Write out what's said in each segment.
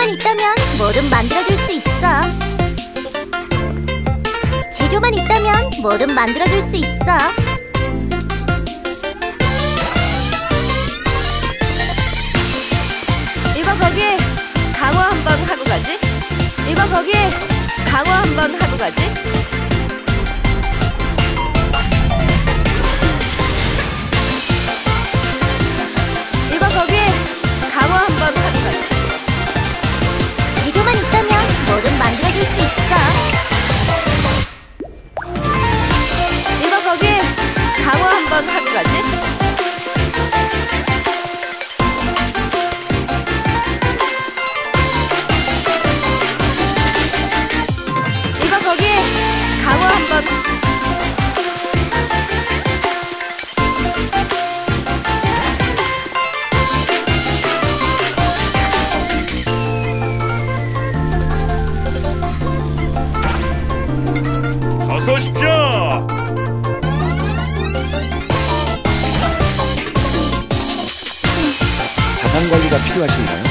재료만 있다면 뭐든 만들어줄 수 있어. 재료만 있다면 뭐든 만들어줄 수 있어. 이거 거기 강화 한번 하고 가지. 이거 거기 강화 한번 하고 가지. 필요하신가요?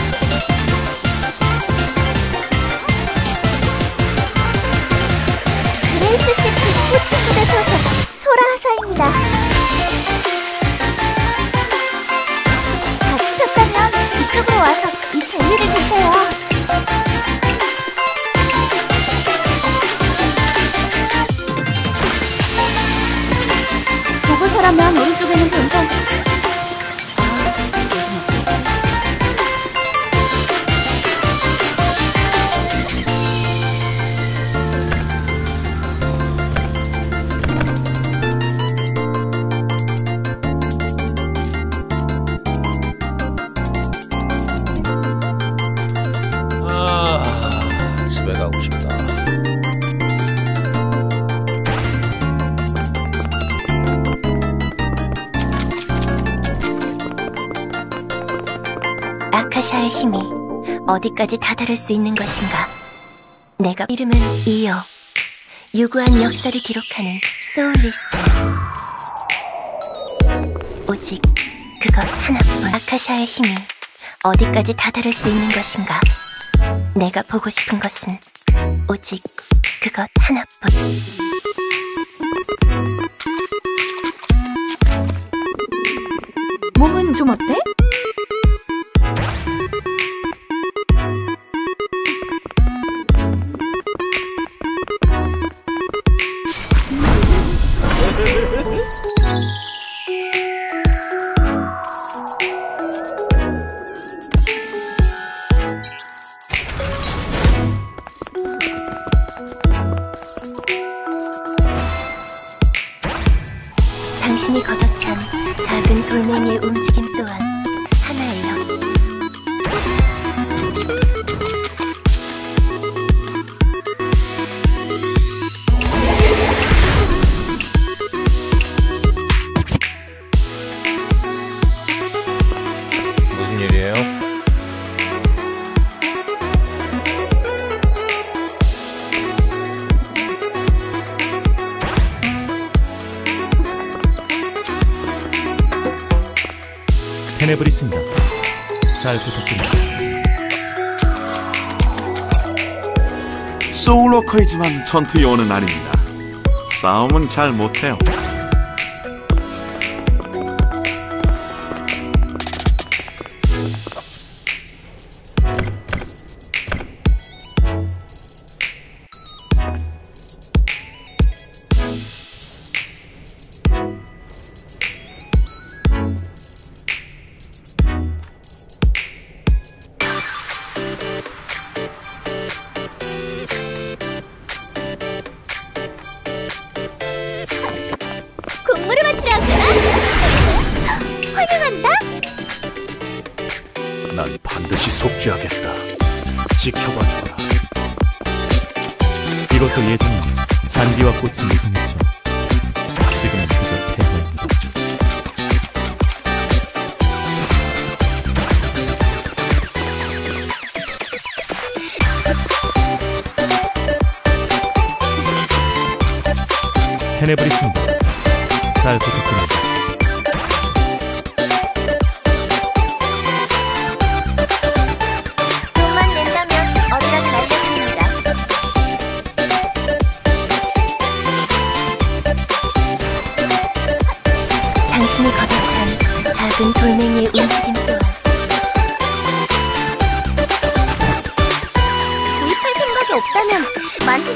그레이스 시티 호축부대 소속 소라 하사입니다. 다치셨다면 이쪽으로 와서 이 젤리를 드세요. 보고서라면 오른쪽에는 본성. 아카샤의 힘이 어디까지 다다를 수 있는 것인가? 내가 이름은 이어 유구한 역사를 기록하는 소울리스트 오직 그것 하나뿐 아카샤의 힘이 어디까지 다다를 수 있는 것인가? 내가 보고 싶은 것은 오직 그것 하나뿐 몸은 좀 어때? 테네브리스입니다. 잘 부탁드립니다. 소울워커이지만 전투 요원은 아닙니다. 싸움은 잘 못해요. 난 반드시 속죄하겠다. 지켜봐 주라. 이것도 예전엔 잔디와 꽃이 유성했죠. 지금은 그저 폐허입니다. 테네브리스입니다. 잘 부탁드립니다.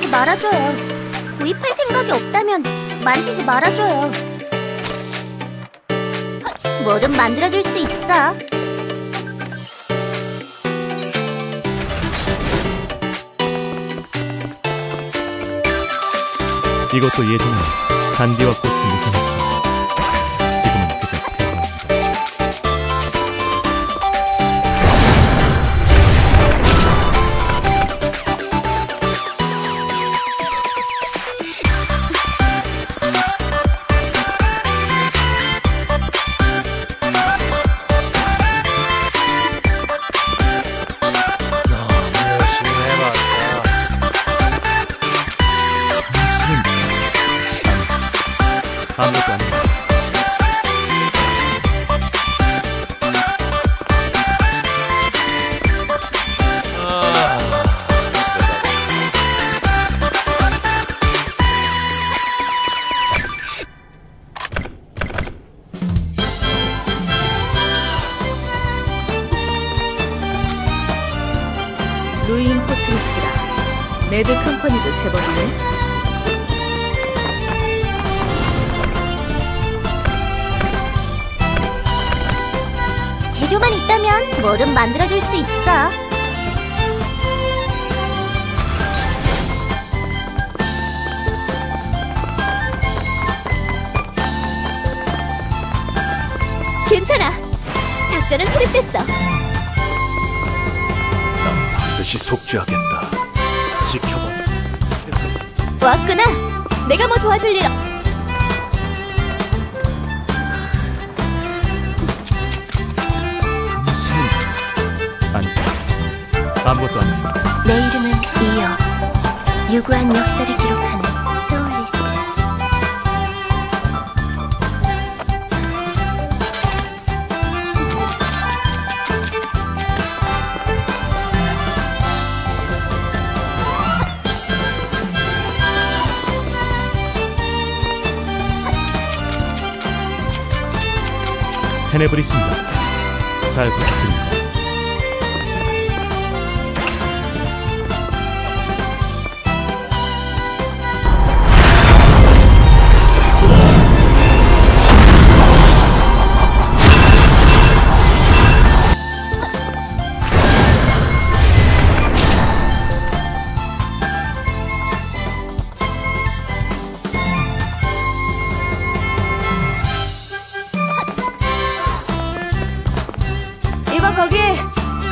만지지 말아줘요. 구입할 생각이 없다면 만지지 말아줘요. 뭐든 만들어줄 수 있어. 이것도 예전에 잔디와 꽃이 무성했죠. 루인 포트리스라 네드 컴퍼니도 제법이네. 재료만 있다면 뭐든 만들어줄 수 있어. 속죄하겠다. 지켜봐. 왔구나. 내가 뭐 도와줄 일 없... 아니, 아무것도 아닙니다. 내 이름은 이어. 유구한 역사를 기록하는 테네브리스입니다. 잘 부탁드립니다.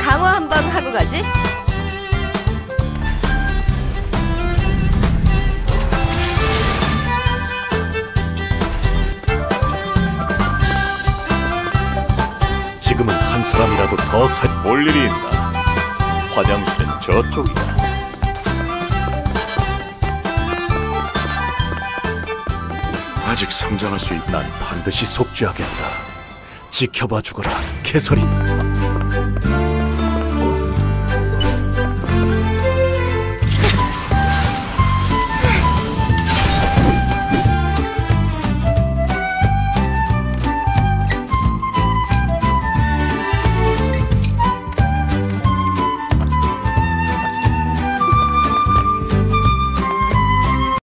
강화 한번 하고 가지. 지금은 한 사람이라도 더 살. 볼 일이 있나? 화장실은 저쪽이다. 아직 성장할 수 있. 난 반드시 속죄하겠다. 지켜봐 주거라, 캐서린.